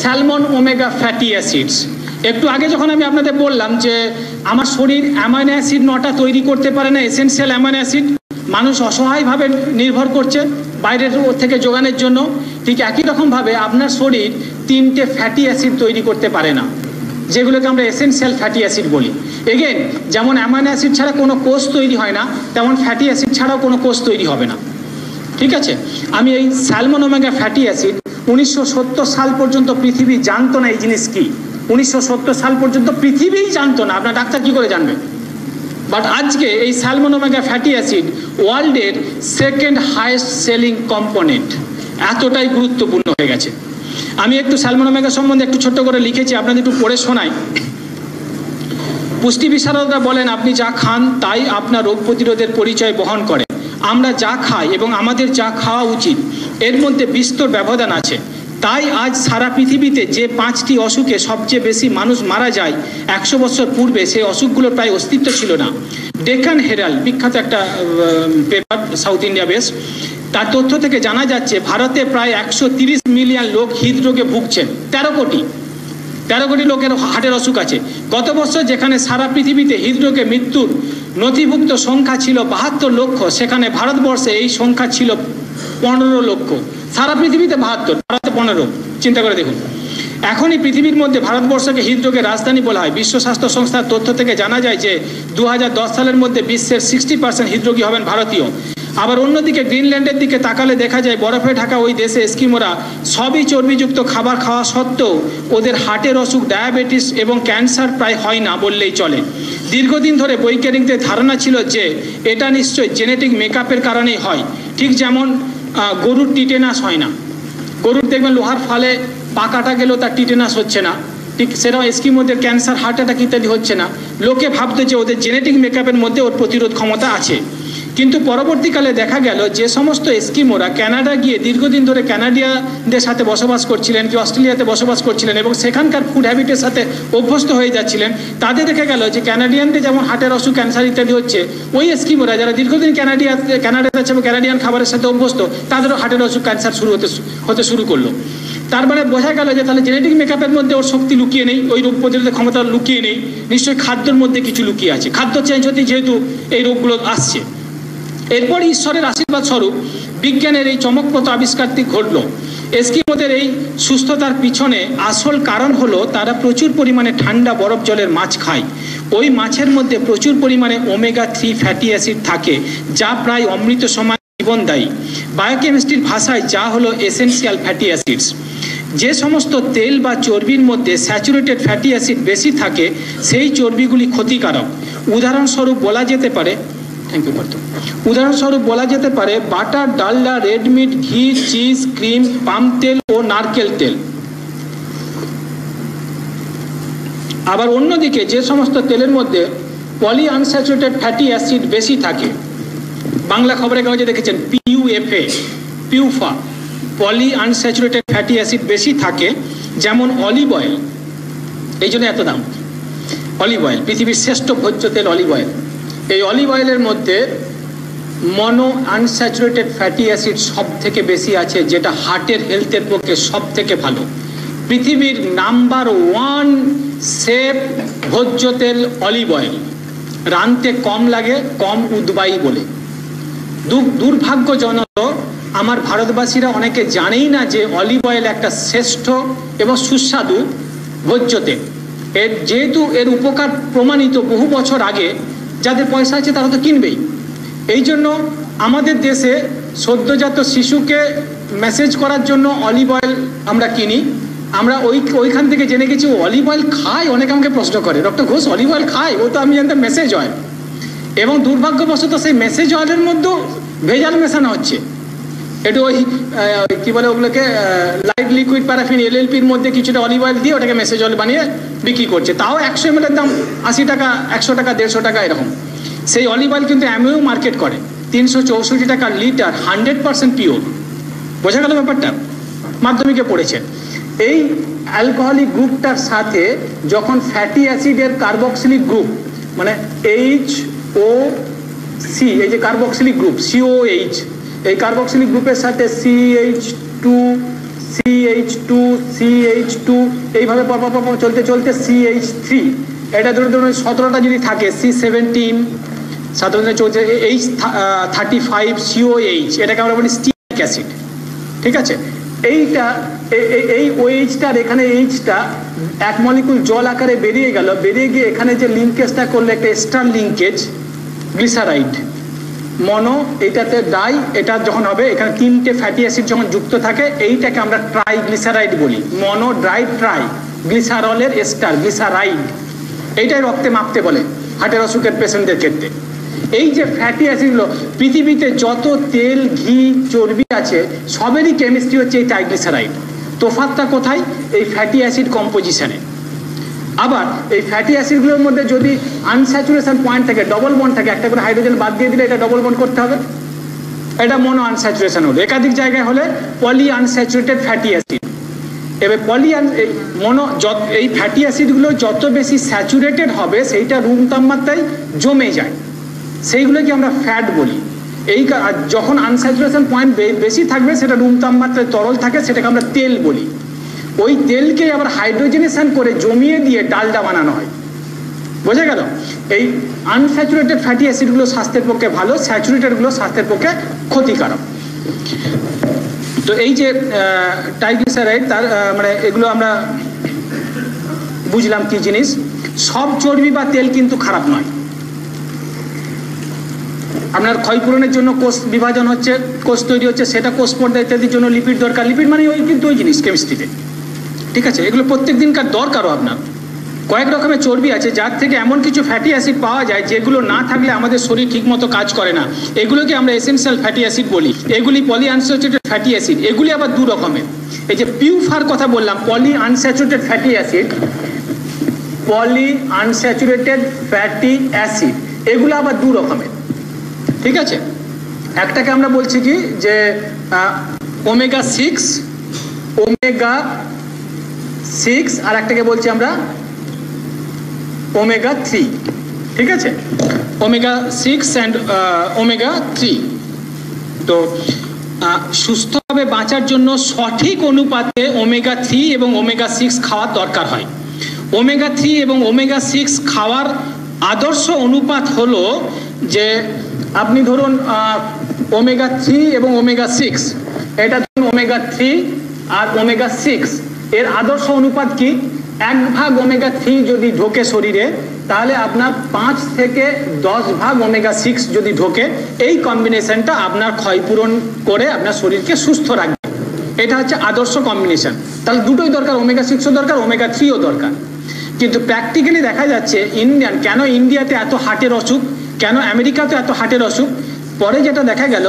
Salmon omega fatty acids. একটু আগে যখন আমি আপনাদের বললাম যে আমার শরীর অ্যামাইনো অ্যাসিড নটা তৈরি করতে পারে না, এসেনশিয়াল অ্যামাইনো অ্যাসিড, মানুষ অসহায়ভাবে নির্ভর করছে বাইরের থেকে যোগানের জন্য। ঠিক একই রকমভাবে আপনার শরীর তিনটে ফ্যাটি অ্যাসিড তৈরি করতে পারে না, যেগুলোকে আমরা এসেনশিয়াল ফ্যাটি অ্যাসিড বলি। এগেন যেমন অ্যামাইনো অ্যাসিড ছাড়া কোনো কোষ তৈরি হয় না, তেমন ফ্যাটি অ্যাসিড ছাড়াও কোনো কোষ তৈরি হবে না। ঠিক আছে? আমি এই স্যালমন ওমেগা ফ্যাটি অ্যাসিড উনিশশো সত্তর সাল পর্যন্ত পৃথিবী জানতো না এই জিনিস কি? উনিশশো সত্তর সাল পর্যন্ত পৃথিবীই জানতো না। আপনার ডাক্তার কি করে জানবে? বাট আজকে এই স্যালমন ওমেগা ফ্যাটি অ্যাসিড ওয়ার্ল্ডের সেকেন্ড হায়েস্ট সেলিং কম্পোনেন্ট। এতটাই গুরুত্বপূর্ণ হয়ে গেছে। আমি একটু স্যালমন ওমেগা সম্বন্ধে একটু ছোট্ট করে লিখেছি, আপনাদের একটু পড়ে শোনাই। পুষ্টি বিশারদরা বলেন, আপনি যা খান, তাই আপনার রোগ প্রতিরোধের পরিচয় বহন করে। আমরা যা খাই এবং আমাদের যা খাওয়া উচিত, এর মধ্যে বিস্তর ব্যবধান আছে। তাই আজ সারা পৃথিবীতে যে পাঁচটি অসুখে সবচেয়ে বেশি মানুষ মারা যায়, একশো বছর পূর্বে সেই অসুখগুলোর প্রায় অস্তিত্ব ছিল না। ডেকান হেরাল্ড, বিখ্যাত একটা পেপার সাউথ ইন্ডিয়া বেস তার তথ্য থেকে জানা যাচ্ছে ভারতে প্রায় একশো মিলিয়ন লোক হৃদরোগে ভুগছেন। তেরো কোটি। তেরো কোটি লোকের হার্টের অসুখ আছে। গত বছর যেখানে সারা পৃথিবীতে হৃদরোগে মৃত্যুর নথিভুক্ত সংখ্যা ছিল বাহাত্তর লক্ষ। সেখানে ভারতবর্ষে এই সংখ্যা ছিল পনেরো লক্ষ। সারা পৃথিবীতে বাহাত্তর, ভারতে পনেরো। চিন্তা করে দেখুন। এখনই পৃথিবীর মধ্যে ভারতবর্ষকে হৃদরোগের রাজধানী বলা হয়। বিশ্ব স্বাস্থ্য সংস্থার তথ্য থেকে জানা যায় যে দু হাজার দশ সালের মধ্যে বিশ্বের সিক্সটি পার্সেন্ট হৃদরোগী হবেন ভারতীয়। আবার অন্যদিকে গ্রিনল্যান্ডের দিকে তাকালে দেখা যায়, বরফে ঢাকা ওই দেশে এস্কিমোরা সবই চর্বিযুক্ত খাবার খাওয়া সত্ত্বেও ওদের হার্টের অসুখ, ডায়াবেটিস এবং ক্যান্সার প্রায় হয় না বললেই চলে। দীর্ঘদিন ধরে বৈজ্ঞানিকদের ধারণা ছিল যে এটা নিশ্চয় জেনেটিক মেকআপের কারণেই হয়। ঠিক যেমন গরুর টিটেনাস হয় না। গরুর দেখবেন লোহার ফালে পাকাটা গেলেও তার টিটেনাস হচ্ছে না। ঠিক সেরা স্কিম ওদের ক্যান্সার হার্ট অ্যাটাক ইত্যাদি হচ্ছে না। লোকে ভাবতে যে ওদের জেনেটিক মেকআপের মধ্যে ওর প্রতিরোধ ক্ষমতা আছে। কিন্তু পরবর্তীকালে দেখা গেল যে সমস্ত এস্কিমোরা কানাডা গিয়ে দীর্ঘদিন ধরে ক্যানাডিয়ানদের সাথে বসবাস করছিলেন কি অস্ট্রেলিয়াতে বসবাস করছিলেন এবং সেখানকার ফুড হ্যাবিটের সাথে অভ্যস্ত হয়ে যাচ্ছিলেন। তাদের দেখা গেল যে ক্যানাডিয়ানদের যেমন হার্টের অসুখ, ক্যান্সার ইত্যাদি হচ্ছে, ওই এস্কিমোরা যারা দীর্ঘদিন ক্যানাডিয়া ক্যানাডাতে আছে এবং ক্যানাডিয়ান খাবারের সাথে অভ্যস্ত, তাদেরও হার্টের অসুখ, ক্যান্সার শুরু হতে হতে শুরু করল। তার মানে বোঝা গেল যে তাহলে জেনেটিক মেকআপের মধ্যে ওর শক্তি লুকিয়ে নেই, ওই রোগ প্রতিরোধের ক্ষমতা লুকিয়ে নেই। নিশ্চয়ই খাদ্যের মধ্যে কিছু লুকিয়ে আছে। খাদ্য চেঞ্জ হতে যেহেতু এই রোগগুলো আসছে। এরপর ঈশ্বরের আশীর্বাদ স্বরূপ বিজ্ঞানের এই চমকপ্রদ আবিষ্কারটি ঘটল। এস্কিমোদের এই সুস্থতার পিছনে আসল কারণ হলো তারা প্রচুর পরিমাণে ঠান্ডা বরফ জলের মাছ খায়। ওই মাছের মধ্যে প্রচুর পরিমাণে ওমেগা থ্রি ফ্যাটি অ্যাসিড থাকে, যা প্রায় অমৃত সমান জীবনদায়ী বায়োকেমিস্ট্রির ভাষায় যা হলো এসেন্সিয়াল ফ্যাটি অ্যাসিডস। যে সমস্ত তেল বা চর্বির মধ্যে স্যাচুরেটেড ফ্যাটি অ্যাসিড বেশি থাকে, সেই চর্বিগুলি ক্ষতিকারক। উদাহরণস্বরূপ বলা যেতে পারে থ্যাংক ইউ পার্থ উদাহরণস্বরূপ বলা যেতে পারে butter Dalda, red meat, ghee, cheese, cream, palm তেল ও নারকেল তেল। আবার অন্যদিকে যে সমস্ত তেলের মধ্যে পলি আনস্যাচুরেটেড ফ্যাটি অ্যাসিড বেশি থাকে, বাংলা খবরের কাগজে দেখেছেন PUFA PUFA poly unsaturated fatty acid বেশি থাকে, যেমন অলিভ অয়েল এই জন্য এত দাম। অলিভ অয়েল পৃথিবীর শ্রেষ্ঠ ভোজ্য তেল অলিভ অয়েল এই অলিভ অয়েলের মধ্যে মনো আনস্যাচুরেটেড ফ্যাটি অ্যাসিড সব থেকে বেশি আছে, যেটা হার্টের হেলথের পক্ষে সব থেকে ভালো। পৃথিবীর নাম্বার ওয়ান সেফ ভোজ্য তেল অলিভ অয়েল। রানতে কম লাগে, কম উদ্বায়ী বলে। দুর্ভাগ্যজনক, আমার ভারতবাসীরা অনেকে জানেই না যে অলিভ অয়েল একটা শ্রেষ্ঠ এবং সুস্বাদু ভোজ্য তেল। এর যেহেতু এর উপকার প্রমাণিত বহু বছর আগে যাদের পয়সা আছে তারা তো কিনবেই। এই জন্য আমাদের দেশে সদ্যজাত শিশুকে মেসেজ করার জন্য অলিভ অয়েল আমরা কিনি। আমরা ওই, ওইখান থেকে জেনে গেছি অলিভ অয়েল খায়, অনেকে আমাকে প্রশ্ন করে ডক্টর ঘোষ অলিভ অয়েল খায়? ও তো আমি জানতাম মেসেজ অয়েল এবং দুর্ভাগ্যবশত সেই মেসেজ অয়েলের মধ্যেও ভেজাল মেশানো হচ্ছে। একটু ওই কী বলে ওগুলোকে লাইট লিকুইড প্যারাফিন এল এলএলপির মধ্যে কিছুটা অলিভ অয়েল দিয়ে ওটাকে মেসেজ অয়েল বানিয়ে বিক্রি করছে। তাও একশো এম দাম, আশি টাকা, একশো টাকা, দেড়শো টাকা এরকম। সেই অলিভ অয়েল কিন্তু অ্যামেও মার্কেট করে। তিনশো চৌষট্টি টাকা লিটার হান্ড্রেড পার্সেন্ট পিওর বোঝা গেল ব্যাপারটা? মাধ্যমিকে পড়েছে। এই অ্যালকোহলিক গ্রুপটার সাথে যখন ফ্যাটি অ্যাসিডের কার্বক্সিলিক গ্রুপ মানে এইচ ও সি এই যে কার্বক্সিলিক গ্রুপ সিও এইচ এই কার্বক্সিলিক গ্রুপের সাথে CH two CH two CH two এইভাবে পরপর পরপর চলতে চলতে সিএইচ থ্রি এটা ধরুন ধরুন সতেরোটা যদি থাকে সি সেভেন্টিন সাধারণত চলছে এইচ থার্টি ফাইভ সিওএইচ এটাকে আমরা বলি স্টিক অ্যাসিড ঠিক আছে? এইটা এই ওএইচটার এখানে এইচটা এক মলিকুল জল আকারে বেরিয়ে গেল, বেরিয়ে গিয়ে এখানে যে লিঙ্কেজটা করলে, একটা এক্সট্রা লিঙ্কেজ গ্লিসারাইড মনো, এটাতে ডাই, এটা যখন হবে, এখানে তিনটে ফ্যাটি অ্যাসিড যখন যুক্ত থাকে, এইটাকে আমরা ট্রাই গ্লিসারাইড বলি। মনো ড্রাই ট্রাই গ্লিসারলের এস্টার গ্লিসারাইড এইটাই রক্তে মাপতে বলে হার্টের অসুখের পেশেন্টদের ক্ষেত্রে। এই যে ফ্যাটি অ্যাসিডগুলো পৃথিবীতে যত তেল, ঘি, চর্বি আছে, সবেরই কেমিস্ট্রি হচ্ছে এই ট্রাইগ্লিসারাইড তোফাতটা কোথায়? এই ফ্যাটি অ্যাসিড কম্পোজিশনে আবার এই ফ্যাটি অ্যাসিডগুলোর মধ্যে যদি আনস্যাচুরেশন পয়েন্ট থাকে ডবল বন্ড থাকে, একটা করে হাইড্রোজেন বাদ দিয়ে দিলে এটা ডবল বন্ড করতে হবে। এটা মনো আনস্যাচুরেশন হলো। একাধিক জায়গায় হলে পলি আনস্যাচুরেটেড ফ্যাটি অ্যাসিড এবার পলি মনো যত এই ফ্যাটি অ্যাসিডগুলো যত বেশি স্যাচুরেটেড হবে, সেইটা রুম তাপমাত্রায় জমে যায়। সেইগুলোকে আমরা ফ্যাট বলি। এই যখন আনস্যাচুরেশন পয়েন্ট বেশি থাকবে, সেটা রুম তাপমাত্রায় তরল থাকে, সেটাকে আমরা তেল বলি। ওই তেলকে আবার হাইড্রোজেনেশন করে জমিয়ে দিয়ে ডালডা বানানো হয়। বোঝা গেল? এই আনস্যাচুরেটেড ফ্যাটি অ্যাসিডগুলো স্বাস্থ্যের পক্ষে ভালো, স্যাচুরেটেডগুলো স্বাস্থ্যের পক্ষে ক্ষতিকারক। তো এই যে টাইগ্লিসারাইড তার মানে এগুলো আমরা বুঝলাম কি জিনিস? সব চর্বি বা তেল কিন্তু খারাপ নয়। আপনার ক্ষয়পূরণের জন্য কোষ বিভাজন হচ্ছে, কোষ তৈরি হচ্ছে, সেটা কোষ পর্দা ইত্যাদির জন্য লিপিড দরকার। লিপিড মানে ওই কিন্তু ওই জিনিস কেমিস্ট্রিতে ঠিক আছে? এগুলো প্রত্যেক দিনকার দরকারও আপনার। কয়েক রকমের চর্বি আছে, যার থেকে এমন কিছু ফ্যাটি অ্যাসিড পাওয়া যায়, যেগুলো না থাকলে আমাদের শরীর ঠিকমতো কাজ করে না। এগুলোকে আমরা এসেনশিয়াল ফ্যাটি অ্যাসিড বলি। এগুলি পলি আনস্যাচুরেটেড ফ্যাটি অ্যাসিড এগুলি আবার দু রকমের। এই যে পিউফার কথা বললাম poly unsaturated fatty acid poly unsaturated fatty acid এগুলো আবার দু রকমের। ঠিক আছে? একটাকে আমরা বলছি কি? যে ওমেগা সিক্স ওমেগা সিক্স আর একটাকে বলছি আমরা ওমেগা থ্রি ঠিক আছে? Omega six and omega three তো সুস্থভাবে বাঁচার জন্য সঠিক অনুপাতে ওমেগা থ্রি এবং ওমেগা সিক্স খাওয়ার দরকার হয়। ওমেগা থ্রি এবং ওমেগা সিক্স খাওয়ার আদর্শ অনুপাত হলো যে, আপনি ধরুন ওমেগা থ্রি এবং ওমেগা সিক্স এটা ধরুন ওমেগা থ্রি আর ওমেগা সিক্স এর আদর্শ অনুপাত কি? এক ভাগ ওমেগা থ্রি যদি ঢোকে শরীরে, তাহলে আপনার পাঁচ থেকে দশ ভাগ ওমেগা সিক্স যদি ঢোকে, এই কম্বিনেশনটা আপনার ক্ষয়পূরণ করে আপনার শরীরকে সুস্থ রাখবে। এটা হচ্ছে আদর্শ কম্বিনেশন তাহলে দুটোই দরকার ওমেগা সিক্সও দরকার ওমেগা থ্রিও দরকার। কিন্তু প্র্যাকটিক্যালি দেখা যাচ্ছে ইন্ডিয়ান কেন ইন্ডিয়াতে এত হার্টের অসুখ, কেন আমেরিকাতে এত হার্টের অসুখ? পরে যেটা দেখা গেল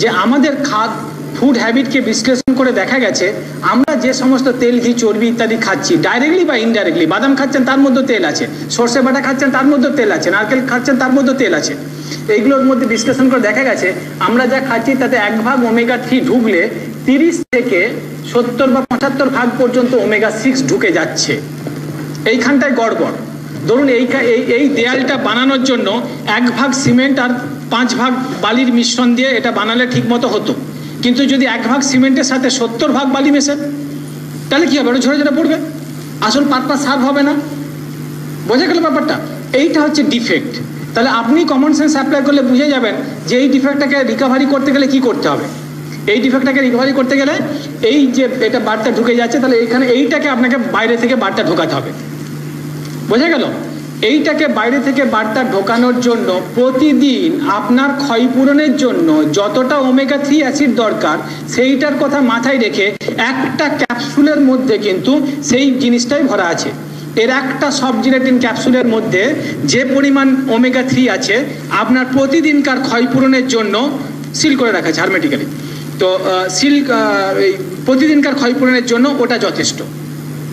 যে আমাদের খাদ ফুড হ্যাবিটকে বিশ্লেষণ করে দেখা গেছে, আমরা যে সমস্ত তেল, ঘি, চর্বি ইত্যাদি খাচ্ছি ডাইরেক্টলি বা ইনডাইরেক্টলি বাদাম খাচ্ছেন তার মধ্যে তেল আছে, সর্ষে বাটা খাচ্ছেন তার মধ্যে তেল আছে, নারকেল খাচ্ছেন তার মধ্যে তেল আছে। এইগুলোর মধ্যে বিশ্লেষণ করে দেখা গেছে, আমরা যা খাচ্ছি তাতে এক ভাগ ওমেগা থ্রি ঢুকলে তিরিশ থেকে সত্তর বা পঁচাত্তর ভাগ পর্যন্ত ওমেগা সিক্স ঢুকে যাচ্ছে। এইখানটায় গড়বড়। ধরুন এই এই দেয়ালটা বানানোর জন্য এক ভাগ সিমেন্ট আর পাঁচ ভাগ বালির মিশ্রণ দিয়ে এটা বানালে ঠিকমতো হতো। কিন্তু যদি এক ভাগ সিমেন্টের সাথে সত্তর ভাগ বালি মেশে, তাহলে কী হবে? ওটা ঝরে ঝরে পড়বে। আসল পাতটা সার্ভ হবে না। বোঝা গেল ব্যাপারটা? এইটা হচ্ছে ডিফেক্ট তাহলে আপনি কমন সেন্স অ্যাপ্লাই করলে বুঝে যাবেন যে এই ডিফেক্টটাকে রিকভারি করতে গেলে কি করতে হবে। এই ডিফেক্টটাকে রিকভারি করতে গেলে এই যে এটা বারটা ঢুকে যাচ্ছে, তাহলে এইখানে এইটাকে আপনাকে বাইরে থেকে বারটা ঢোকাতে হবে। বোঝা গেল? এইটাকে বাইরে থেকে বার্তা ঢোকানোর জন্য প্রতিদিন আপনার ক্ষয়পূরণের জন্য যতটা ওমেগা থ্রি অ্যাসিড দরকার, সেইটার কথা মাথায় রেখে একটা ক্যাপসুলের মধ্যে কিন্তু সেই জিনিসটাই ভরা আছে। এর একটা সব জিলেটিন ক্যাপসুলের মধ্যে যে পরিমাণ ওমেগা থ্রি আছে, আপনার প্রতিদিনকার ক্ষয়পূরণের জন্য সিল করে রাখা আছে হারমেটিক্যালি তো সিল প্রতিদিনকার ক্ষয়পূরণের জন্য ওটা যথেষ্ট।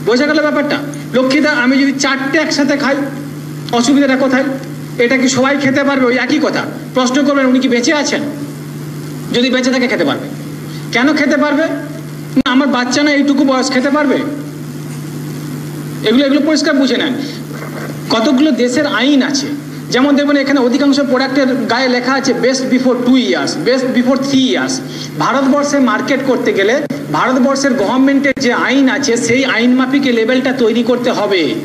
বোঝা গেল ব্যাপারটা? লক্ষ্মীদা আমি যদি চারটে একসাথে খাই অসুবিধাটা কোথায়? এটা কি সবাই খেতে পারবে? ওই একই কথা। প্রশ্ন করবেন, উনি কি বেঁচে আছেন? যদি বেঁচে থাকে, খেতে পারবে। কেন খেতে পারবে? না, আমার বাচ্চা না, এইটুকু বয়স খেতে পারবে? এগুলো এগুলো পরিষ্কার বুঝে নেন। কতগুলো দেশের আইন আছে? যেমন দেখবেন, এখানে অধিকাংশ প্রোডাক্টের গায়ে লেখা আছে best before two years best before three years ভারতবর্ষে মার্কেট করতে গেলে, ভারতবর্ষের গভর্নমেন্টের যে আইন আছে, সেই আইন মাফিক লেভেলটা তৈরি করতে হবে।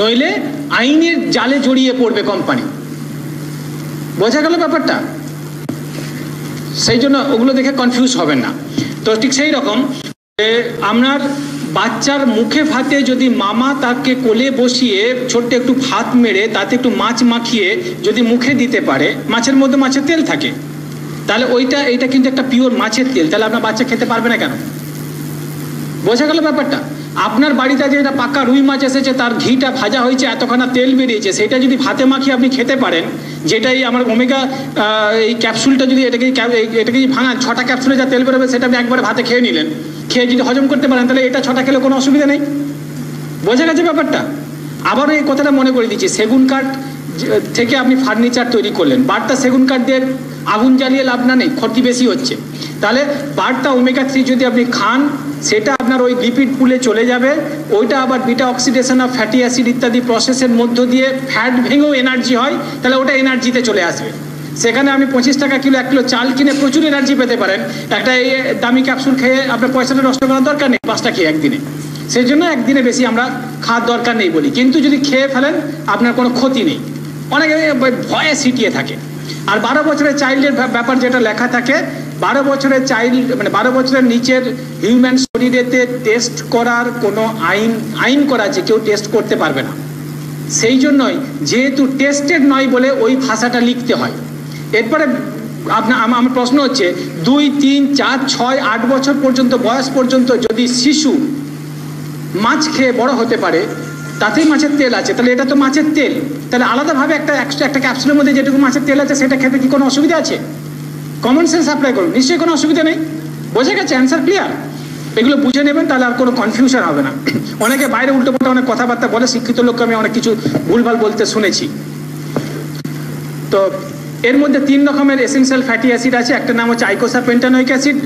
নইলে আইনের জালে জড়িয়ে পড়বে কোম্পানি। বোঝা গেল ব্যাপারটা? সেই জন্য ওগুলো দেখে কনফিউজ হবেন না। তো ঠিক সেই রকম আপনার বাচ্চার মুখে ভাতে যদি মামা তাকে কোলে বসিয়ে ছোট্ট একটু ভাত মেরে, তাতে একটু মাছ মাখিয়ে যদি মুখে দিতে পারে, মাছের মধ্যে মাছের তেল থাকে, তাহলে ওইটা, এইটা কিন্তু একটা পিওর মাছের তেল, তাহলে আপনার বাচ্চা খেতে পারবে না কেন? বোঝা গেল ব্যাপারটা? আপনার বাড়িতে যে এটা পাকা রুই মাছ এসেছে, তার ঘিটা ভাজা হয়েছে, এতখানা তেল বেরিয়েছে, সেটা যদি ভাতে মাখিয়ে আপনি খেতে পারেন, যেটাই আমার ওমেগা এই ক্যাপসুলটা যদি এটাকে এটাকে যদি ভাঙান, ছটা ক্যাপসুলে যা তেল বেরোবে, সেটা আপনি একবারে ভাতে খেয়ে নিলেন। খেয়ে যদি হজম করতে পারেন, তাহলে এটা ছটা খেলে কোনো অসুবিধা নেই। বোঝা গেছে ব্যাপারটা? আবারও এই কথাটা মনে করে দিচ্ছি, সেগুন কাঠ থেকে আপনি ফার্নিচার তৈরি করলেন, বারটা সেগুন কাঠ দিয়ে আগুন জ্বালিয়ে লাভ না নেই, ক্ষতি বেশি হচ্ছে। তাহলে বারটা ওমেগা থ্রি যদি আপনি খান সেটা আপনার ওই লিপিড পুলে চলে যাবে। ওইটা আবার beta oxidation of fatty acid ইত্যাদি প্রসেসের মধ্য দিয়ে ফ্যাট ভেঙেও এনার্জি হয়, তাহলে ওটা এনার্জিতে চলে আসবে। সেখানে আপনি পঁচিশ টাকা কিলো, এক কিলো চাল কিনে প্রচুর এনার্জি পেতে পারেন। একটা এই দামি ক্যাপসুল খেয়ে আপনার পয়সাটা নষ্ট করার দরকার নেই, পাঁচটা খেয়ে একদিনে। সেই জন্য একদিনে বেশি আমরা খাওয়ার দরকার নেই বলি। কিন্তু যদি খেয়ে ফেলেন, আপনার কোনো ক্ষতি নেই। অনেকে ভয়ে সিটিয়ে থাকে। আর বারো বছরের চাইল্ডের ব্যাপার যেটা লেখা থাকে বারো বছরের চাইল্ড মানে বারো বছরের নিচের হিউম্যান শরীরেতে টেস্ট করার কোনো আইন আইন করা আছে, কেউ টেস্ট করতে পারবে না। সেই জন্যই যেহেতু টেস্টেড নয় বলে ওই ভাষাটা লিখতে হয়। এরপরে আপনার আমার প্রশ্ন হচ্ছে, দুই, তিন, চার, ছয়, আট বছর পর্যন্ত, বয়স পর্যন্ত যদি শিশু মাছ খেয়ে বড় হতে পারে, তাতেই মাছের তেল আছে। তাহলে এটা তো মাছের তেল। তাহলে আলাদাভাবে একটা একটা ক্যাপসুলের মধ্যে যেটুকু মাছের তেল আছে, সেটা খেতে কি কোনো অসুবিধা আছে? কমন সেন্স অ্যাপ্লাই করুন। নিশ্চয়ই কোনো অসুবিধা নেই। বোঝে গেছে অ্যান্সার ক্লিয়ার এগুলো বুঝে নেবেন, তাহলে আর কোনো কনফিউশন হবে না। অনেকে বাইরে উল্টো পাল্টা অনেক কথাবার্তা বলে, শিক্ষিত লোককে আমি অনেক কিছু ভুলভাল বলতে শুনেছি। তো এর মধ্যে তিন রকমের এসেন্সিয়াল ফ্যাটি অ্যাসিড আছে। একটা নাম হচ্ছে eicosa pentanoic acid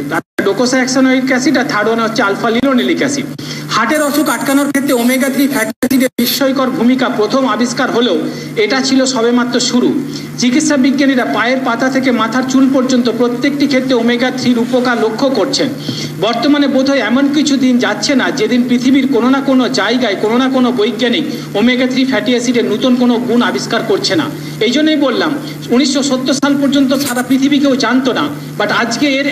docosa hexanoic acid আর থার্ড ওয়ান হচ্ছে আলফা লিনোনিলিক অ্যাসিড। হার্টের অসুখ আটকানোর ক্ষেত্রে ওমেগা থ্রি ফ্যাটি অ্যাসিডের বিস্ময়কর ভূমিকা প্রথম আবিষ্কার হলেও এটা ছিল সবেমাত্র শুরু। চিকিৎসা বিজ্ঞানীরা পায়ের পাতা থেকে মাথার চুল পর্যন্ত প্রত্যেকটি ক্ষেত্রে ওমেগা থ্রির উপকার লক্ষ্য করছেন। বর্তমানে বোধহয় এমন কিছু দিন যাচ্ছে না, যেদিন পৃথিবীর কোনো না কোনো জায়গায়, কোনো না কোনো বৈজ্ঞানিক ওমেগা থ্রি ফ্যাটি অ্যাসিডের নতুন কোনো গুণ আবিষ্কার করছে না। এই জন্যই বললাম, উনিশশো সত্তর সাল পর্যন্ত সারা পৃথিবী কেউ জানতো না, বাট আজকে এর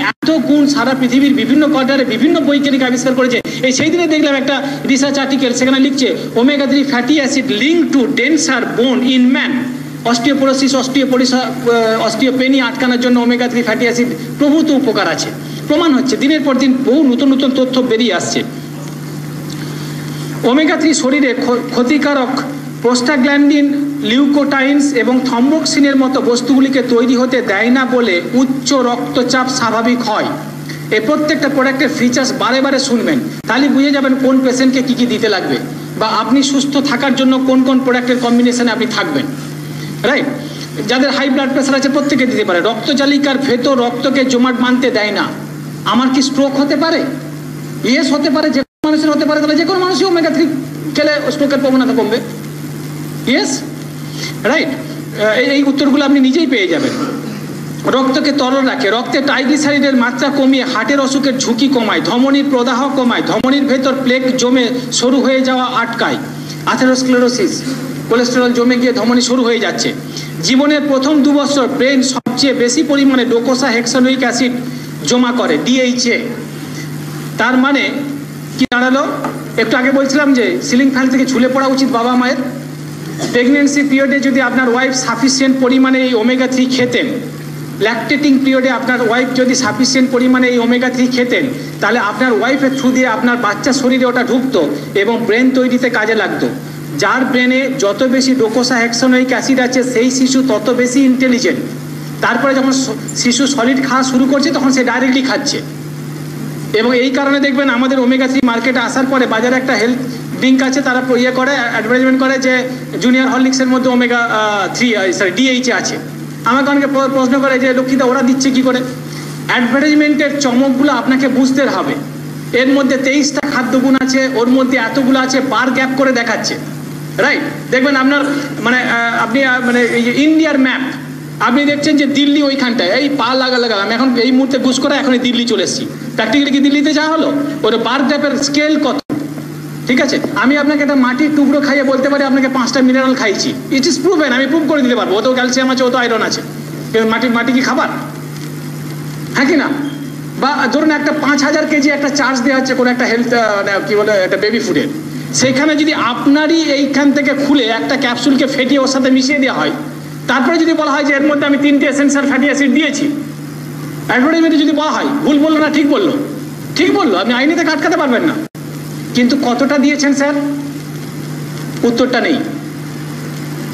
গুণ সারা পৃথিবীর বিভিন্ন কোয়ার্টারে বিভিন্ন বৈজ্ঞানিক আবিষ্কার করেছে, এই সেই দিনে দেখলাম একটা রিসার্চ আর্টিকেল, সেখানে লিখছে omega three fatty acid link to denser bone in man osteoporosis, osteoporosis osteopenia আটকানোর জন্য ওমেগা থ্রি ফ্যাটি অ্যাসিড প্রভূত উপকার আছে। প্রমাণ হচ্ছে, দিনের পর দিন বহু নতুন নতুন তথ্য বেরিয়ে আসছে। ওমেগা থ্রি শরীরে ক্ষতিকারক প্রোস্টাগ্ল্যান্ডিন লিউকোটাইন্স এবং থম্বোক্সিনের মতো বস্তুগুলিকে তৈরি হতে দেয় না বলে উচ্চ রক্তচাপ স্বাভাবিক হয়। এই প্রত্যেকটা প্রোডাক্টের ফিচার্স বারে বারে শুনবেন। তাহলে বুঝে যাবেন কোন পেশেন্টকে কী কী দিতে লাগবে বা আপনি সুস্থ থাকার জন্য কোন কোন প্রোডাক্টের কম্বিনেশনে আপনি থাকবেন। রাইট যাদের হাই ব্লাড প্রেশার আছে প্রত্যেকে দিতে পারে। রক্তজালিকার ভেতর রক্তকে জমাট বাঁধতে দেয় না। আমার কি স্ট্রোক হতে পারে? ইয়েস হতে পারে। যে কোনো মানুষের হতে পারে। তাহলে যে কোনো মানুষই ওমেগা থ্রি খেলে স্ট্রোকের প্রবণতা কমবে। ইয়েস রাইট এই উত্তরগুলো আপনি নিজেই পেয়ে যাবেন। রক্তকে তরল রাখে। রক্তে ট্রাইগ্লিসারিডের মাত্রা কমিয়ে হার্টের অসুখের ঝুঁকি কমায়, ধমনির প্রদাহ কমায়, ধমনির ভেতর প্লেক জমে সরু হয়ে যাওয়া আটকায়। আথেরোস্ক্লেরোসিস কোলেস্টেরল জমে গিয়ে ধমনী শুরু হয়ে যাচ্ছে। জীবনের প্রথম দু বছর ব্রেন সবচেয়ে বেশি পরিমাণে ডোকোসা হেক্সানোইক অ্যাসিড জমা করে ডিএইচএ তার মানে কি দাঁড়াল? একটু আগে বলছিলাম যে সিলিং ফ্যান থেকে ঝুলে পড়া উচিত বাবা মায়ের। প্রেগনেন্সি পিরিয়ডে যদি আপনার ওয়াইফ সাফিসিয়েন্ট পরিমাণে এই ওমেগা থ্রি খেতেন ল্যাকটেটিং পিরিয়ডে আপনার ওয়াইফ যদি সাফিসিয়েন্ট পরিমাণে এই ওমেগা থ্রি খেতেন, তাহলে আপনার ওয়াইফের থ্রু দিয়ে আপনার বাচ্চা শরীরে ওটা ঢুকতো এবং ব্রেন তৈরিতে কাজে লাগতো। যার ব্রেনে যত বেশি ডোকোসা হেক্সানোইক অ্যাসিড আছে, সেই শিশু তত বেশি ইন্টেলিজেন্ট তারপরে যখন শিশু সলিড খাওয়া শুরু করছে, তখন সে ডাইরেক্টলি খাচ্ছে। এবং এই কারণে দেখবেন আমাদের ওমেগা থ্রি মার্কেটে আসার পরে বাজারে একটা হেলথ ড্রিঙ্ক আছে, তারা ইয়ে করে অ্যাডভার্টাইজমেন্ট করে যে জুনিয়র হরলিক্সের মধ্যে ওমেগা থ্রি সরি ডিএইচে আছে। আমাকে অনেকে প্রশ্ন করে যে লক্ষ্মীদা ওরা দিচ্ছে কি করে? অ্যাডভার্টাইজমেন্টের চমকগুলো আপনাকে বুঝতে হবে। এর মধ্যে তেইশটা খাদ্যগুণ আছে, ওর মধ্যে এতগুলো আছে, বার গ্যাপ করে দেখাচ্ছে। রাইট দেখবেন আপনার মানে আপনি মানে যে ইন্ডিয়ার ম্যাপ আপনি দেখছেন যে দিল্লি ওইখানটায়, এই পা লাগা লাগা, আমি এখন এই মুহূর্তে ঘুষ করে এখন দিল্লি চলে এসেছি। প্র্যাকটিক্যালি কি দিল্লিতে যাওয়া হলো? ওর বার গ্যাপের স্কেল কত? ঠিক আছে? আমি আপনাকে একটা মাটির টুকরো খাইয়ে বলতে পারি, আপনাকে পাঁচটা মিনারেল খাইছি ইট ইজ প্রুভেন আমি প্রুভ করে দিতে পারব। ও তো ক্যালসিয়াম আছে ও তো আয়রন আছে মাটি মাটি কি খাবার? হ্যাঁ কি না? বা ধরুন একটা পাঁচ হাজার কেজি একটা চার্জ দেওয়া হচ্ছে কোনো একটা হেলথ কি বলে, একটা বেবি ফুডের সেখানে যদি আপনারই এইখান থেকে খুলে একটা ক্যাপসুলকে ফেটিয়ে ওর সাথে মিশিয়ে দেওয়া হয়, তারপরে যদি বলা হয় যে এর মধ্যে আমি তিনটে এসেন্সিয়াল ফ্যাটি অ্যাসিড দিয়েছি অ্যাডভার্টাইজমেন্টে যদি বলা হয়, ভুল বলল না, ঠিক বলল। ঠিক বলল, আপনি আইনিতে আটকাতে পারবেন না। কিন্তু কতটা দিয়েছেন স্যার? উত্তরটা নেই।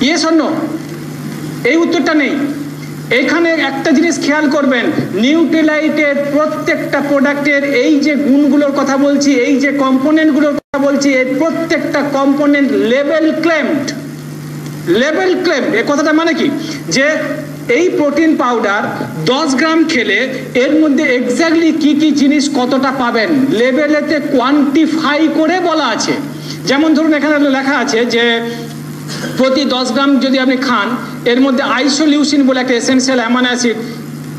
ইয়ে শূন্য এই উত্তরটা নেই। এখানে একটা জিনিস খেয়াল করবেন, নিউট্রিলাইটের প্রত্যেকটা প্রোডাক্টের এই যে গুণগুলোর কথা বলছি, এই যে কম্পোনেন্টগুলোর কথা বলছি, এর প্রত্যেকটা component level claimed. Level claim এ কথাটা মানে কি? যে এই প্রোটিন পাউডার দশ গ্রাম খেলে এর মধ্যে এক্স্যাক্টলি কি কি জিনিস কতটা পাবেন? লেভেলেতে কোয়ান্টিফাই করে বলা আছে। যেমন ধরুন, এখানে লেখা আছে যে প্রতি দশ গ্রাম যদি আপনি খান, এর মধ্যে আইসোলিউসিন বলে একটা এসেন্সিয়াল অ্যামাইনো অ্যাসিড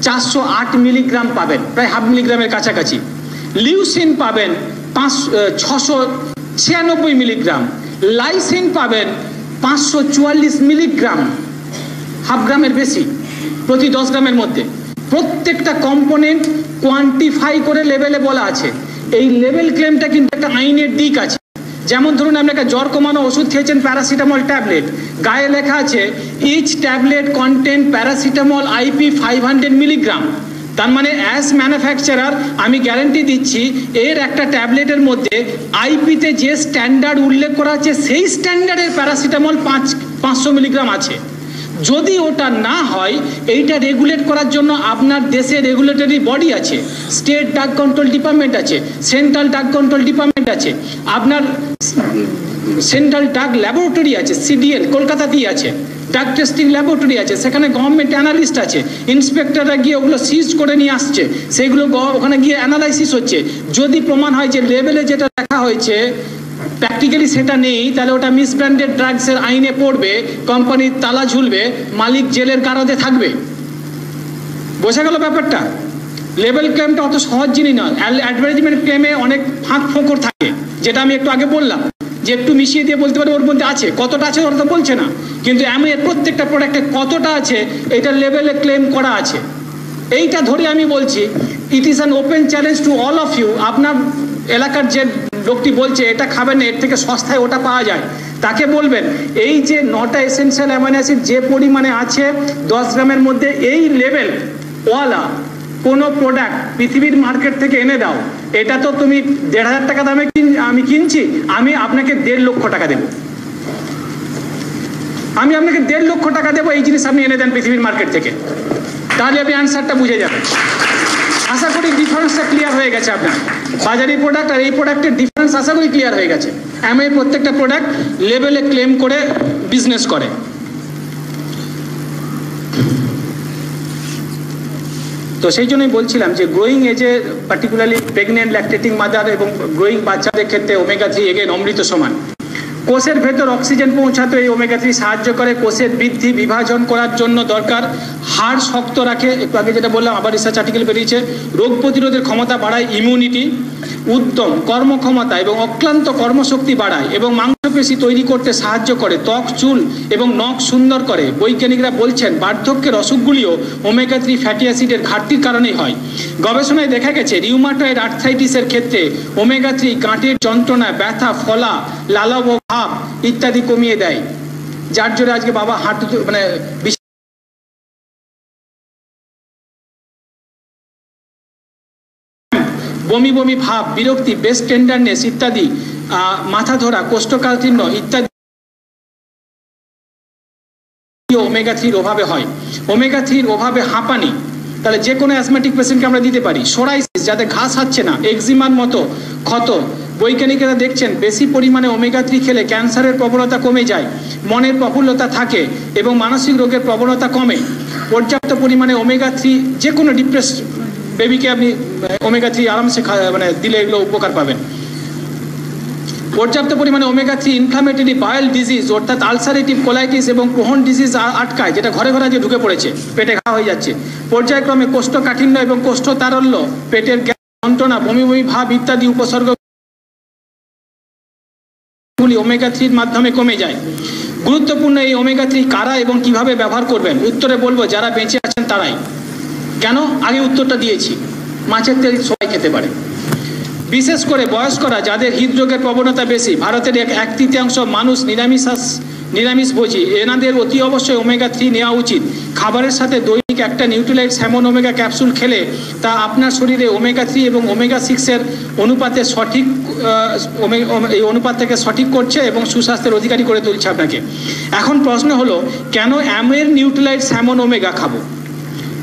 চারশো আট মিলিগ্রাম পাবেন, প্রায় হাফ মিলিগ্রামের কাছাকাছি। লিউসিন পাবেন পাঁচ ছশো ছিয়ানব্বই মিলিগ্রাম লাইসিন পাবেন পাঁচশো চুয়াল্লিশ মিলিগ্রাম হাফ গ্রামের বেশি, প্রতি দশ গ্রামের মধ্যে। প্রত্যেকটা কম্পোনেন্ট কোয়ান্টিফাই করে লেভেলে বলা আছে। এই লেভেল ক্লেমটা কিন্তু একটা আইনের দিক আছে। যেমন ধরুন, আপনি একটা জ্বর কমানো ওষুধ খেয়েছেন প্যারাসিটামল ট্যাবলেট গায়ে লেখা আছে each tablet content paracetamol IP five hundred milligram তার মানে অ্যাজ ম্যানুফ্যাকচারার আমি গ্যারেন্টি দিচ্ছি, এর একটা ট্যাবলেটের মধ্যে আইপিতে যে স্ট্যান্ডার্ড উল্লেখ করা আছে, সেই স্ট্যান্ডার্ডের প্যারাসিটামল পাঁচ, পাঁচশো মিলিগ্রাম আছে। যদি ওটা না হয়, এইটা রেগুলেট করার জন্য আপনার দেশে রেগুলেটরি বডি আছে স্টেট ডাক কন্ট্রোল ডিপার্টমেন্ট আছে সেন্ট্রাল ডাক কন্ট্রোল ডিপার্টমেন্ট আছে, আপনার সেন্ট্রাল ডাক ল্যাবরেটরি আছে সিডিএল কলকাতাতেই আছে ডাক টেস্টিং ল্যাবরেটরি আছে, সেখানে গভর্নমেন্ট অ্যানালিস্ট আছে ইন্সপেক্টররা গিয়ে ওগুলো সিজ করে নিয়ে আসছে, সেগুলো ওখানে গিয়ে অ্যানালাইসিস হচ্ছে। যদি প্রমাণ হয় যে লেভেলে যেটা দেখা হয়েছে প্র্যাকটিক্যালি সেটা নেই, তাহলে ওটা মিসব্র্যান্ডেড ড্রাগসের আইনে পড়বে কোম্পানির তালা ঝুলবে, মালিক জেলের কারাতে থাকবে। বোঝা গেল ব্যাপারটা? লেভেল ক্লেমটা অত সহজ জিনিস নয়। অ্যাডভার্টাইজমেন্ট ক্লেমে অনেক ফাঁক ফোঁকর থাকে, যেটা আমি একটু আগে বললাম, যে একটু মিশিয়ে দিয়ে বলতে পারি ওর মধ্যে আছে, কতটা আছে ওরা তো বলছে না। কিন্তু এর প্রত্যেকটা প্রোডাক্টে কতটা আছে, এটা লেভেলে ক্লেম করা আছে। এইটা ধরে আমি বলছি it is an open challenge to all of you আপনার এলাকার যে লোকটি বলছে, এটা খাবেন না, এর থেকে সস্তায় ওটা পাওয়া যায়। তাকে বলবেন, এই যে নটা এসেন্সিয়াল অ্যামাইনো অ্যাসিড যে পরিমাণে আছে, দশ গ্রামের মধ্যে এই লেভেল ওয়ালা, কোনো প্রোডাক্ট পৃথিবীর মার্কেট থেকে এনে দাও। এটা তো তুমি দেড় হাজার টাকা দামে আমি কিনছি, আমি আপনাকে দেড় লক্ষ টাকা দেবো। আমি আপনাকে দেড় লক্ষ টাকা দেবো, এই জিনিস আপনি এনে দেন পৃথিবীর মার্কেট থেকে। তাহলে আপনি অ্যান্সারটা বুঝে যাবেন। আশা করি ডিফারেন্সটা ক্লিয়ার হয়ে গেছে আপনার। বাজারি প্রোডাক্ট আর এই প্রোডাক্টের ডিফারেন্স আশা করি ক্লিয়ার হয়ে গেছে। এমআই প্রত্যেকটা প্রোডাক্ট লেভেলে ক্লেম করে বিজনেস করে। তো সেই জন্যই বলছিলাম যে গ্রোয়িং এজে পার্টিকুলারলি প্রেগনেন্ট ল্যাকটেটিং মাদার এবং গ্রোয়িং বাচ্চাদের ক্ষেত্রে ওমেগা থ্রি এগেন অমৃত সমান। কোষের ভেতর অক্সিজেন পৌঁছাতে এই ওমেগা থ্রি সাহায্য করে। কোষের বৃদ্ধি, বিভাজন করার জন্য দরকার। হাড় শক্ত রাখে। একটু আগে যেটা বললাম, আবার রিসার্চ আর্টিকেল বেরিয়েছে। রোগ প্রতিরোধের ক্ষমতা বাড়ায় ইমিউনিটি উদ্যম কর্মক্ষমতা এবং অক্লান্ত কর্মশক্তি বাড়ায় এবং মাংসপেশি তৈরি করতে সাহায্য করে, ত্বক, চুল এবং নখ সুন্দর করে। বৈজ্ঞানিকরা বলছেন, বার্ধক্যের অসুখগুলিও ওমেগা থ্রি ফ্যাটি অ্যাসিডের ঘাটতির কারণেই হয়। গবেষণায় দেখা গেছে রিউমাটয়েড আর্থাইটিসের ক্ষেত্রে ওমেগা থ্রি গাঁটের যন্ত্রণা, ব্যথা, ফলা, লালব, ভাব ইত্যাদি কমিয়ে দেয়। যার জন্য আজকে বাবা হাঁটু মানে বমি বমি ভাব, বিরক্তি বেস্ট টেন্ডারনেস ইত্যাদি মাথা ধরা, কোষ্ঠকাঠিন্য ইত্যাদি ওমেগা থ্রির অভাবে হয়। ওমেগা থ্রির অভাবে হাঁপানি। তাহলে যে কোনো অ্যাসমেটিক পেশেন্টকে আমরা দিতে পারি। সোরাইসিস যাতে ঘাস হচ্ছে না এক্সিমার মতো ক্ষত। বৈজ্ঞানিকেরা দেখছেন, বেশি পরিমাণে ওমেগা থ্রি খেলে ক্যান্সারের প্রবণতা কমে যায়, মনের প্রফুল্লতা থাকে এবং মানসিক রোগের প্রবণতা কমে। পর্যাপ্ত পরিমাণে ওমেগা থ্রি যে কোনো ডিপ্রেস বেবিকে আপনি ওমেগা থ্রি আরামসে মানে দিলে এগুলো উপকার পাবেন। পর্যাপ্ত পরিমাণে omega three inflammatory bowel disease অর্থাৎ আলসারেটিভ কোলাইটিস এবং ক্রোহন ডিজিজ আটকায়, যেটা ঘরে ঘরে যে ঢুকে পড়েছে, পেটে ঘা হয়ে যাচ্ছে। পর্যায়ক্রমে কোষ্ঠকাঠিন্য এবং কোষ্ঠতারল্য, পেটের যন্ত্রণা, বমি বমি, ভাব ইত্যাদি উপসর্গ ওমেগা থ্রির মাধ্যমে কমে যায়। গুরুত্বপূর্ণ এই ওমেগা থ্রি কারা এবং কীভাবে ব্যবহার করবেন? উত্তরে বলব, যারা বেঁচে আছেন তারাই। কেন? আগে উত্তরটা দিয়েছি। মাছের তেল সবাই খেতে পারে। বিশেষ করে বয়স্করা, যাদের হৃদরোগের প্রবণতা বেশি, ভারতের এক এক তৃতীয়াংশ মানুষ নিরামিষাস নিরামিষভোজী এনাদের অতি অবশ্যই ওমেগা থ্রি নেওয়া উচিত। খাবারের সাথে দৈনিক একটা নিউট্রিলাইট স্যামন ওমেগা ক্যাপসুল খেলে তা আপনার শরীরে ওমেগা থ্রি এবং ওমেগা সিক্সের অনুপাতে সঠিক এই অনুপাত থেকে সঠিক করছে এবং সুস্বাস্থ্যের অধিকারী করে তুলছে আপনাকে। এখন প্রশ্ন হলো, কেন অ্যামের নিউট্রিলাইট স্যামন ওমেগা খাব?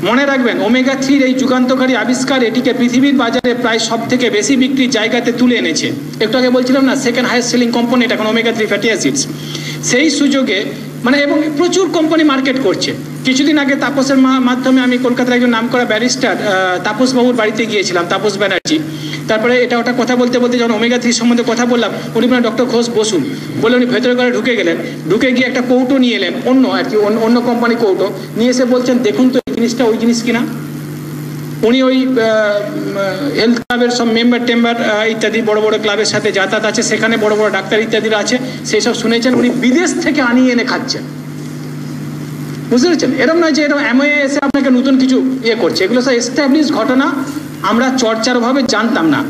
মনে রাখবেন, ওমেগা থ্রির এই যুগান্তকারী আবিষ্কার এটিকে পৃথিবীর বাজারে প্রায় সব থেকে বেশি বিক্রির জায়গাতে তুলে এনেছে। একটু আগে বলছিলাম না সেকেন্ড হাইয়েস্ট সেলিং কোম্পানি এখন ওমেগা থ্রি ফ্যাটি অ্যাসিডস সেই সুযোগে মানে এবং প্রচুর কোম্পানি মার্কেট করছে। কিছুদিন আগে তাপসের মাধ্যমে আমি কলকাতার একজন নামকরা ব্যারিস্টার তাপস বাবুর বাড়িতে গিয়েছিলাম, তাপস ব্যানার্জি। তারপরে এটা ওটা কথা বলতে বলতে যখন ওমেগা থ্রি সম্বন্ধে কথা বললাম, উনি বললেন, ডক্টর ঘোষ, বসুন। বলে উনি ভেতরে করে ঢুকে গেলেন। ঢুকে গিয়ে একটা কৌটো নিয়ে এলেন, অন্য আর কি, অন্য- কোম্পানি কৌটো। নিয়ে এসে বলছেন, দেখুন তো জিনিসটা ওই জিনিস কিনা? উনি ওই হেলথ ক্লাবের সব মেম্বার টেম্বার ইত্যাদি, বড় বড় ক্লাবের সাথে যাতায়াত আছে, সেখানে বড় বড় ডাক্তার ইত্যাদিরা আছে সেই সব শুনেছেন, উনি বিদেশ থেকে আনিয়ে এনে খাচ্ছেন। বুঝতে পেরেছেন? এরকম নয় যে এরকম এমএ এসে আপনাকে নতুন কিছু ইয়ে করছে। এগুলো সব এস্টাবলিশ ঘটনা, আমরা চর্চারভাবে জানতাম না।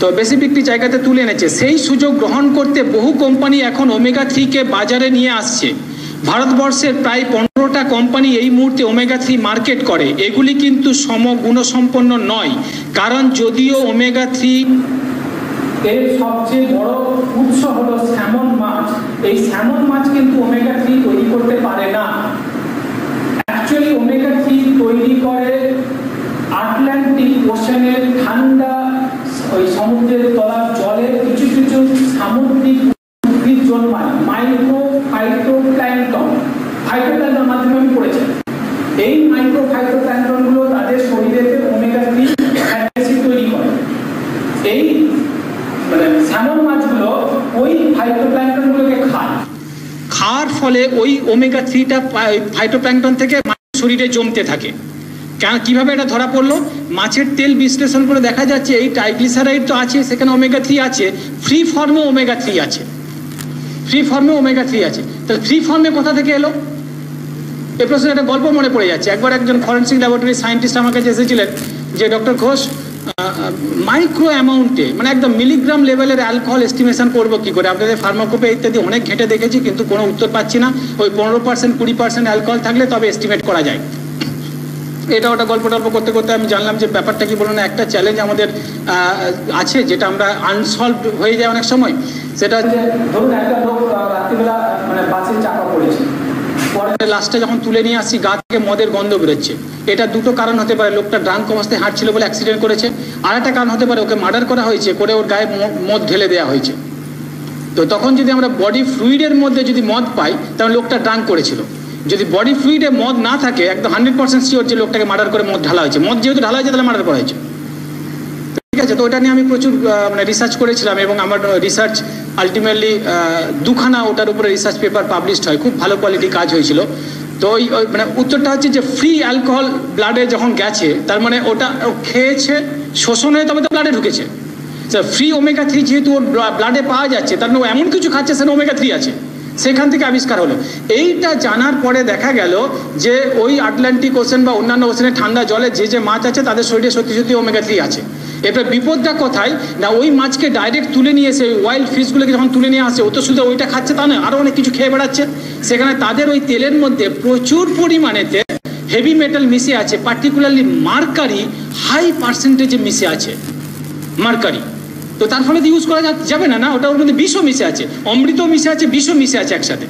তো বেশি বিক্রি জায়গাতে তুলে এনেছে। সেই সুযোগ গ্রহণ করতে বহু কোম্পানি এখন ওমেগা থ্রিকে বাজারে নিয়ে আসছে। ভারতবর্ষের প্রায় পনেরোটা কোম্পানি এই মুহূর্তে ওমেগা থ্রি মার্কেট করে। এগুলি কিন্তু সমগুণসম্পন্ন নয়। কারণ যদিও ওমেগা থ্রি এর সবচেয়ে বড় উৎস হলো স্যামন মাছ। এই স্যামন মাছ কিন্তু ওমেগা থ্রি তৈরি করতে পারে না। অ্যাকচুয়ালি ওমেগা থ্রি তৈরি করে আটলান্টিক ওশানের ঠান্ডা ওই সমুদ্রের তলার জলে কিছু কিছু সামুদ্রিক উদ্ভিদ জন্মায় মাইক্রো ফাইটোপ্ল্যাঙ্কটন ফাইটোপ্ল্যাঙ্কটন মাধ্যমে আমি পড়েছি এই মাইক্রো ফাইটোপ্ল্যাঙ্কটনগুলো তাদের শরীরেতে ওমেগা থ্রি অ্যাসিড তৈরি করে এই মানে স্যামন মাছগুলো ওই ফাইটোপ্ল্যাঙ্কটন গুলোকে খায় খাওয়ার ফলে ওই ওমেগা থ্রিটা ফাইটোপ্ল্যাঙ্কটন থেকে শরীরে জমতে থাকে। কীভাবে এটা ধরা পড়ল? মাছের তেল বিশ্লেষণ করে দেখা যাচ্ছে এই ট্রাইগ্লিসারাইড তো আছে, সেখানে ওমেগা থ্রি আছে। ফ্রি ফর্মে ওমেগা থ্রি আছে। ফ্রি ফর্মে ওমেগা থ্রি আছে। তাহলে ফ্রি ফর্মে কোথা থেকে এলো? এ প্রশ্নে একটা গল্প মনে পড়ে যাচ্ছে। একবার একজন ফরেন্সিক ল্যাবরেটরি সায়েন্টিস্ট আমার কাছে এসেছিলেন, যে ডক্টর ঘোষ মাইক্রো অ্যামাউন্টে মানে একদম মিলিগ্রাম লেভেলের অ্যালকোহল এস্টিমেশন করব কি করে? আপনাদের ফার্মাকোপে ইত্যাদি অনেক ঘেটে দেখেছি, কিন্তু কোনো উত্তর পাচ্ছি না। ওই পনেরো পার্সেন্ট, কুড়ি পার্সেন্ট অ্যালকোহল থাকলে তবে এস্টিমেট করা যায়। এটা ওটা গল্প টল্প করতে করতে আমি জানলাম যে ব্যাপারটা কি বলুন একটা চ্যালেঞ্জ আমাদের আছে যেটা আমরা আনসলভ হয়ে যায় অনেক সময়। সেটা ধরুন একটা লোক রাত্রিবেলা মানে বাসে চাপা পড়েছে লাস্টে যখন তুলে নিয়ে আসছি, গা থেকে মদের গন্ধ বেরোচ্ছে। এটা দুটো কারণ হতে পারে, লোকটা ড্রাঙ্ক অবস্থায় হাঁটছিল বলে অ্যাক্সিডেন্ট করেছে। আর একটা কারণ হতে পারে, ওকে মার্ডার করা হয়েছে, করে ওর গায়ে মদ ঢেলে দেওয়া হয়েছে। তো তখন যদি আমরা বডি ফ্লুইডের মধ্যে যদি মদ পাই, তাহলে লোকটা ড্রাঙ্ক করেছিল। যদি বডি ফ্লুইডে মদ না থাকে, একদম হান্ড্রেড পার্সেন্ট শিওর যে লোকটাকে মার্ডার করে মদ ঢালা হয়েছে। মদ যেহেতু ঢালা হয়েছে, তাহলে মার্ডার করা হয়েছে। ঠিক আছে, তো ওটা নিয়ে আমি প্রচুর মানে রিসার্চ করেছিলাম এবং আমার রিসার্চ আলটিমেটলি দুখানা ওটার উপরে রিসার্চ পেপার পাবলিশড হয়। খুব ভালো কোয়ালিটি কাজ হয়েছিল। তো ওই মানে উত্তরটা হচ্ছে যে ফ্রি অ্যালকোহল ব্লাডে যখন গেছে, তার মানে ওটা খেয়েছে, শোষণ তবে তো ব্লাডে ঢুকেছে। ফ্রি ওমেগা থ্রি যেহেতু ওর ব্লাডে পাওয়া যাচ্ছে, তার মানে এমন কিছু খাচ্ছে সেটা ওমেগা থ্রি আছে। সেখান থেকে আবিষ্কার হলো। এইটা জানার পরে দেখা গেল যে ওই আটলান্টিক ওশেন বা অন্যান্য ওশেনের ঠান্ডা জলে যে যে মাছ আছে তাদের শরীরে সত্যি সত্যি ওমেগা থ্রি আছে। এবার বিপদটা কোথায়? না, ওই মাছকে ডাইরেক্ট তুলে নিয়ে এসে ওয়াইল্ড ফিশগুলোকে যখন তুলে নিয়ে আসে ও তো শুধু ওইটা খাচ্ছে তা না আরও অনেক কিছু খেয়ে বেড়াচ্ছে। সেখানে তাদের ওই তেলের মধ্যে প্রচুর পরিমাণেতে হেভি মেটাল মিশে আছে পার্টিকুলারলি মার্কারি হাই পার্সেন্টেজে মিশে আছে। মার্কারি। তো তার ফলে তো ইউজ করা যাবে না না? ওটা ওর মধ্যে বিষও মিশে আছে অমৃত মিশে আছে, বিষও মিশে আছে একসাথে।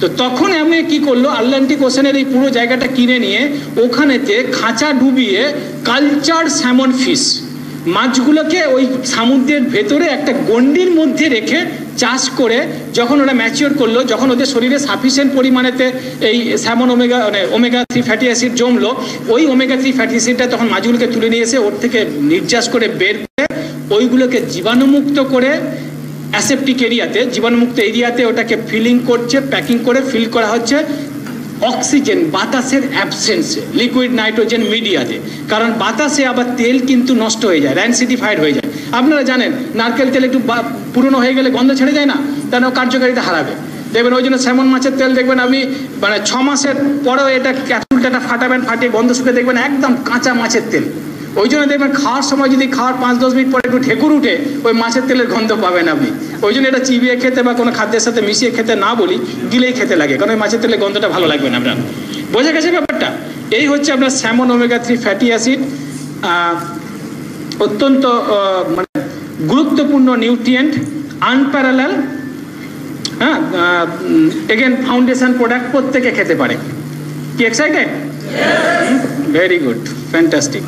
তো তখন আমি কি করল? আটলান্টিক ওশানের এই পুরো জায়গাটা কিনে নিয়ে ওখানেতে খাঁচা ডুবিয়ে কালচার স্যামন ফিশ মাছগুলোকে ওই সমুদ্রের ভেতরে একটা গন্ডির মধ্যে রেখে চাষ করে যখন ওরা ম্যাচিওর করল, যখন ওদের শরীরে সাফিসিয়েন্ট পরিমাণেতে এই স্যামন ওমেগা মানে ওমেগা থ্রি ফ্যাটি অ্যাসিড জমলো, ওই ওমেগা থ্রি ফ্যাটি অ্যাসিডটা তখন মাছগুলোকে তুলে নিয়ে এসে ওর থেকে নির্যাস করে বের ওইগুলোকে জীবাণুমুক্ত করে অ্যাসেপ্টিক এরিয়াতে, জীবাণুমুক্ত এরিয়াতে ওটাকে ফিলিং করছে, প্যাকিং করে ফিল করা হচ্ছে অক্সিজেন, বাতাসের অ্যাবসেন্সে, লিকুইড নাইট্রোজেন মিডিয়াতে। কারণ বাতাসে আবার তেল কিন্তু নষ্ট হয়ে যায় র্যানসিটিফাইড হয়ে যায়। আপনারা জানেন, নারকেল তেল একটু পুরনো হয়ে গেলে গন্ধ ছেড়ে যায় না? ও কার্যকারিতা হারাবে? দেখবেন ওই জন্য স্যামন মাছের তেল দেখবেন আপনি মানে ছ মাসের পরেও এটা ক্যাপসুলটা ফাটাবেন, ফাটিয়ে গন্ধ শুকে দেখবেন একদম কাঁচা মাছের তেল। ওই জন্য দেখবেন খাওয়ার সময় যদি খাওয়ার পাঁচ দশ মিনিট পরে একটু ঠেকুর উঠে ওই মাছের তেলের গন্ধ পাবেন আপনি। ওই জন্য এটা চিবিয়ে খেতে বা কোনো খাদ্যের সাথে মিশিয়ে খেতে না বলি গিলেই খেতে লাগে কারণ ওই মাছের তেলের গন্ধটা ভালো লাগবে না আপনার। বোঝা গেছে ব্যাপারটা? এই হচ্ছে আপনার salmon omega three fatty acid অত্যন্ত মানে গুরুত্বপূর্ণ নিউট্রিয়েন্ট আনপ্যারালাল হ্যাঁ এগেন ফাউন্ডেশন প্রোডাক্ট প্রত্যেকে খেতে পারে। কি এক্সাইটেড ভেরি গুড ফ্যান্টাস্টিক